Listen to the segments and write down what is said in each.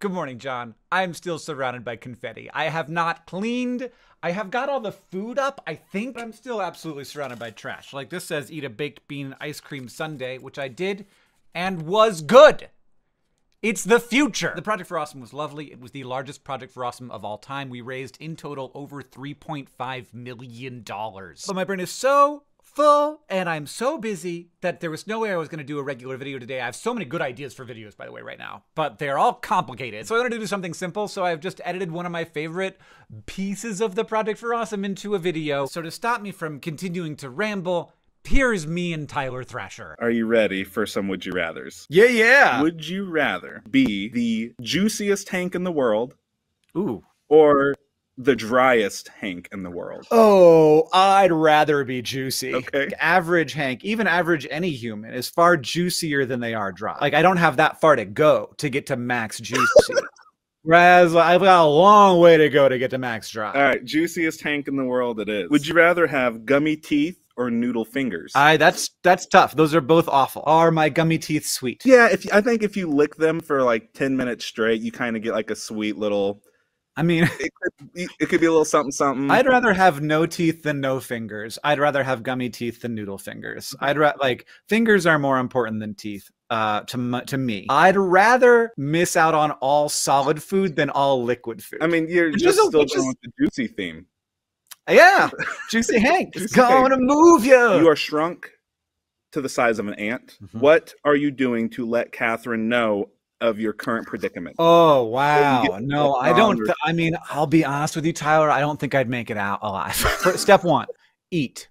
Good morning, John. I'm still surrounded by confetti. I have not cleaned. I have got all the food up, I think. But I'm still absolutely surrounded by trash. Like this says eat a baked bean ice cream sundae, which I did and was good. It's the future. The Project for Awesome was lovely. It was the largest Project for Awesome of all time. We raised in total over $3.5 million. But my brain is so full and I'm so busy that there was no way I was going to do a regular video today. I have so many good ideas for videos, by the way, right now, but they're all complicated. So I wanted to do something simple. So I've just edited one of my favorite pieces of the Project for Awesome into a video. So to stop me from continuing to ramble, Here's me and Tyler Thrasher. Are you ready for some would you rathers? Yeah, yeah. Would you rather be the juiciest Hank in the world Ooh. or the driest Hank in the world? Oh, I'd rather be juicy. Okay. Average Hank, even average any human, is far juicier than they are dry. Like I don't have that far to go to get to max juicy. Whereas I've got a long way to go to get to max dry. All right, juiciest Hank in the world it is. Would you rather have gummy teeth or noodle fingers? I that's that's tough. Those are both awful. Are my gummy teeth sweet? yeah, if I think if you lick them for like 10 minutes straight, you kind of get like a sweet little I mean, it could, be- it could be a little something something. I'd rather have no teeth than no fingers. I'd rather have gummy teeth than noodle fingers. I'd ra- like fingers are more important than teeth. Uh, to to me, I'd rather miss out on all solid food than all liquid food. I mean, you're just is still which going is- with the juicy theme. yeah, juicy Hank, it's going to move you. You are shrunk to the size of an ant. Mhm. What are you doing to let Katherine know of your current predicament? Oh wow! No, I don't. Th- I mean, I'll be honest with you, Tyler. I don't think I'd make it out alive. Step one: eat,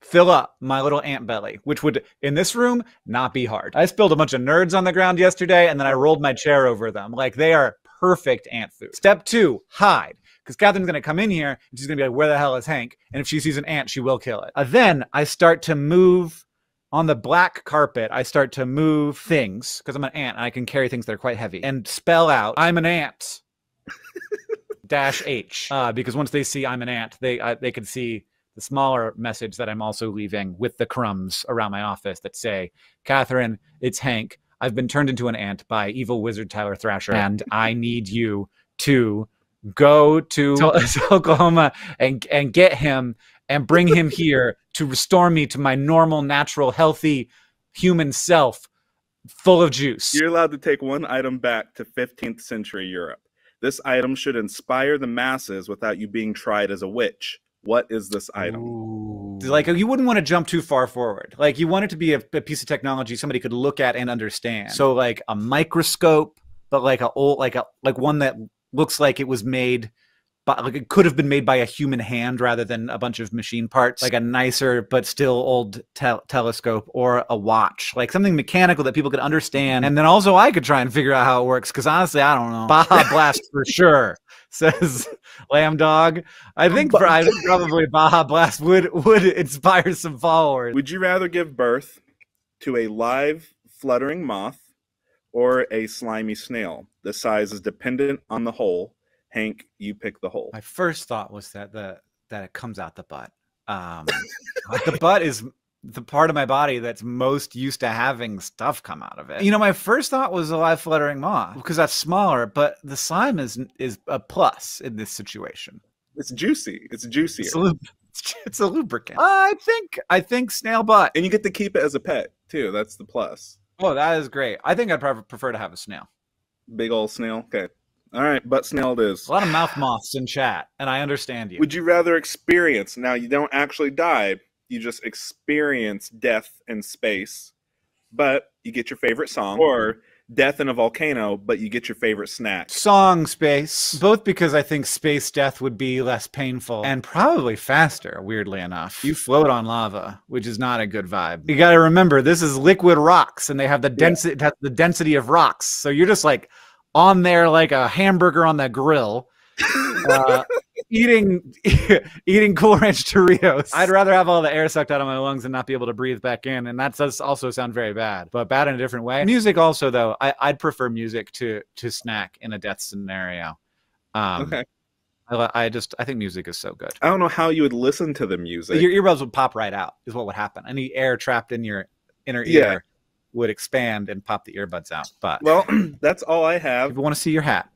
fill up my little ant belly, which would in this room not be hard. I spilled a bunch of nerds on the ground yesterday, and then I rolled my chair over them. Like they are perfect ant food. Step two: hide. Because Katherine's gonna come in here and she's gonna be like, "Where the hell is Hank?" And if she sees an ant, she will kill it. Uh, then I start to move on the black carpet, I start to move things because I'm an ant and I can carry things that are quite heavy and spell out, I'm an ant. Dash H. Uh, because once they see I'm an ant, they uh, they can see the smaller message that I'm also leaving with the crumbs around my office that say, Katherine, it's Hank. I've been turned into an ant by evil wizard Tyler Thrasher, and I need you to go to Oklahoma and and get him and bring him here to restore me to my normal, natural, healthy human self, full of juice. You're allowed to take one item back to 15th century Europe. This item should inspire the masses without you being tried as a witch. What is this item? Like you wouldn't want to jump too far forward. Like you want it to be a, a piece of technology somebody could look at and understand. So like a microscope, but like a old like a like one that looks like it was made but like it could have been made by a human hand rather than a bunch of machine parts like a nicer but still old tel- telescope or a watch like something mechanical that people could understand and then also i could try and figure out how it works because honestly i don't know baja blast for sure says lamb dog i think i think probably baja blast would would inspire some followers Would you rather give birth to a live fluttering moth or a slimy snail? The size is dependent on the hole. Hank, you pick the hole. My first thought was that the that it comes out the butt. Um, the butt is the part of my body that's most used to having stuff come out of it. You know, my first thought was a live fluttering moth because that's smaller, but the slime is is a plus in this situation. It's juicy. It's juicier. It's a, lub- it's a lubricant. I think I think snail butt. and you get to keep it as a pet, too. That's the plus. Oh, that is great. I think I'd prefer prefer to have a snail. Big old snail. Okay. All right, butt snail it is. A lot of mouth moths in chat, and I understand you. Would you rather experience? Now, you don't actually die, you just experience death in space, but you get your favorite song, or death in a volcano, but you get your favorite snack. song space both because i think space death would be less painful and probably faster weirdly enough you float on lava which is not a good vibe you got to remember this is liquid rocks and they have the density the density of rocks so you're just like on there like a hamburger on the grill uh, eating eating cool ranch Doritos. I'd rather have all the air sucked out of my lungs and not be able to breathe back in, and that does also sound very bad, but bad in a different way. Music also, though, I, I'd prefer music to to snack in a death scenario. Um, Okay. I, I just I think music is so good. I don't know how you would listen to the music. Your earbuds would pop right out. Is what would happen. Any air trapped in your inner Yeah. ear would expand and pop the earbuds out. But well, that's all I have. if you want to see your hat,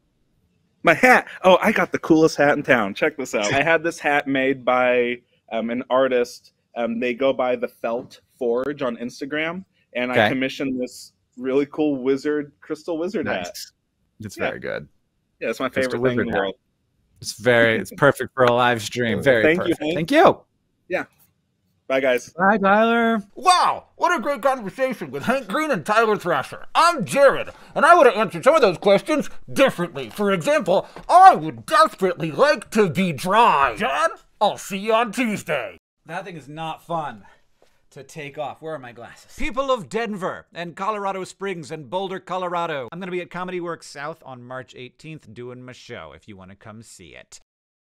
My hat. Oh, I got the coolest hat in town. Check this out. I had this hat made by um, an artist. Um, they go by the Felt Forge on Instagram, and I commissioned this really cool wizard crystal wizard hat. Nice. It's Yeah. very good. Yeah, it's my Crystal favorite thing in the hat. world. It's very. It's perfect for a live stream. Very Thank you, perfect. Hank. Thank you. Bye, guys. Bye, Tyler. Wow, what a great conversation with Hank Green and Tyler Thrasher. I'm Jared, and I would have answered some of those questions differently. For example, I would desperately like to be dry. John, I'll see you on Tuesday. That thing is not fun to take off. Where are my glasses? People of Denver and Colorado Springs and Boulder, Colorado. I'm going to be at Comedy Works South on March 18th doing my show if you want to come see it.